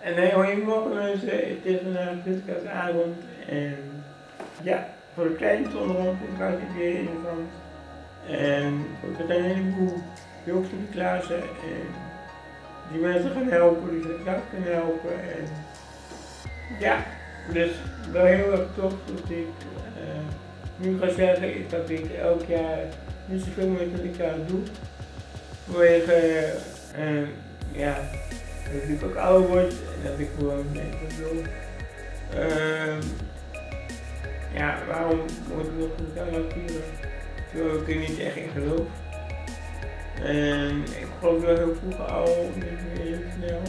En nee, mensen, het is vandaag avond en ja, voor de kleine vind ik het weer interessant. En er zijn een heleboel jongens die klaar zijn en die mensen gaan helpen, die ze zelf kunnen helpen. En ja, dus wel heel erg tof dat ik uh, nu ga zeggen is dat ik elk jaar niet zoveel ik daar doe. Vanwege, uh, ja, dat ik ook ouder word en dat ik gewoon denk van. Uh, ja, waarom moet ik nog een taal actieren? Terwijl ik er niet echt in geloof. En ik geloof wel heel vroeg al, niet meer heel snel.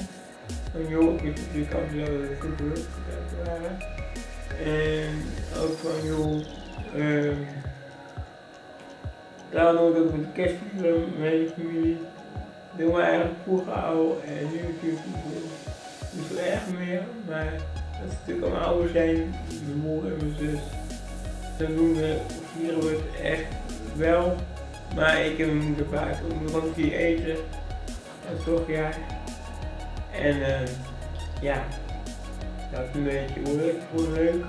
Van joh, ik wist natuurlijk wel dat het goed gelukt waren. En ook van joh, uh, daarom ook met kerstvieren met mijn familie doen we eigenlijk vroeger al en nu natuurlijk niet zo erg meer, maar dat is natuurlijk allemaal ouder zijn, mijn moeder en mijn zus, dan doen we, vieren we het echt wel, maar ik heb mijn moeder vaak ook nog die eten, en toch ja, en uh, ja, dat is een beetje leuk, gewoon leuk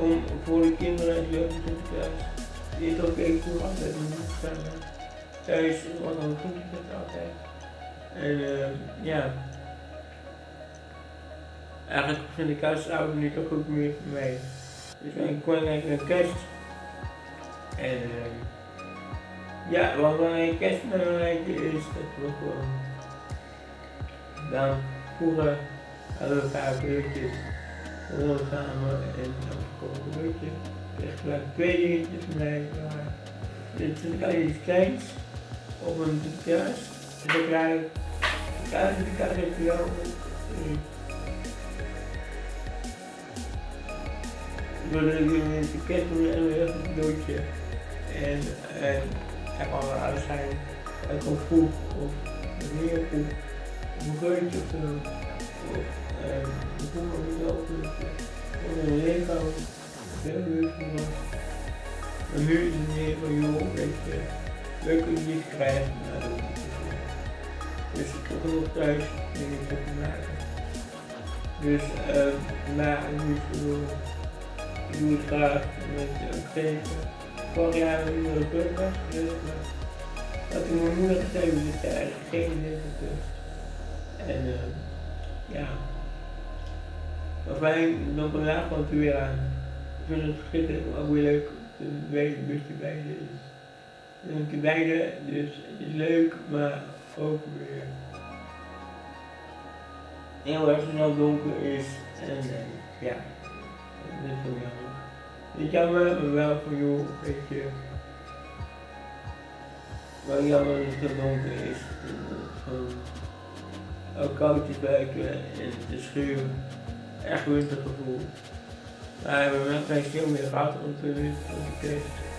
om voor de kinderen en zo te is ook even altijd niet staan thuis wat dan goed altijd. En uh, ja, eigenlijk vind ik kerstavond niet ook goed meer voor mij. Dus ik kwam eigenlijk naar kerst. En uh, ja, wat een kerstbelangrijk is, dat we gewoon dan vroeger hadden we vaak uurtjes rond samen en dan gewoon een uurtje. Echt gelijk twee dingetjes voor mij. Maar dit vind ik alleen iets kleins op ik krijg, ik krijg het voor jou. Doordat ik een ticket doe en weer een cadeautje. En hij kan wel uit zijn. Hij vroeg of meer vroeg. Of een geurtje of zo. Of een niet over. Of een leergang. Heel leuk me. Maar nu is het meer van joh, weet je leuke muziek krijgen. Dus ik heb nog thuis dingen te maken. Dus uh, na een uur ik doe het graag met een geven. Vorig jaar een nieuwe burger geweest, maar dat ik mijn moeder gegeven, dus daar eigenlijk geen idee van En uh, ja, maar fijn, dan vandaag gewoon weer aan. Ik vind het schitterend, ook weer leuk te weten, dus bij is een keer beide, dus het is leuk, maar ook weer heel erg snel donker is. En ja, dat is wel jammer. Jammer, maar wel voor jou, weet je. Wel jammer dat het donker is. Gewoon ook koud is buiten en de schuur. Echt wintergevoel. Maar we hebben geen veel meer gehad om te weten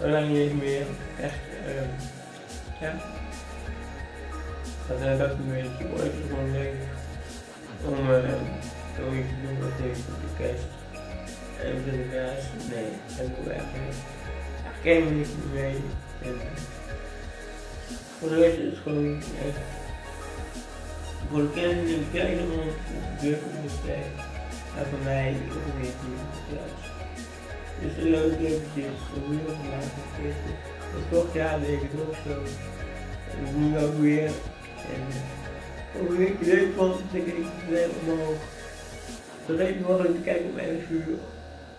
lang niet meer echt, uh, ja. Dat, uh, dat beetje ooit gewoon leuk om uh, zoiets te doen wat deze op de. En voor de rest, nee, dat doe ik eigenlijk geen niet mee. En, voor de rest is het gewoon echt, voor de kennis die ik krijg, dan druk op de tijd. En voor mij is het niet. Leuk eventjes opnieuw gemaakt gekeken. Dat toch ja, denk ik ook zo. En nu ook weer. En ook een beetje leuk vond, denk ik weer omhoog. Zo even mogelijk te kijken op 11 uur.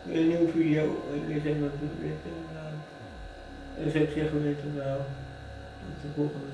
Weer een nieuwe video. Ik weet niet wat het weer. En dan zou ik zeggen, weet je wel. Tot de volgende.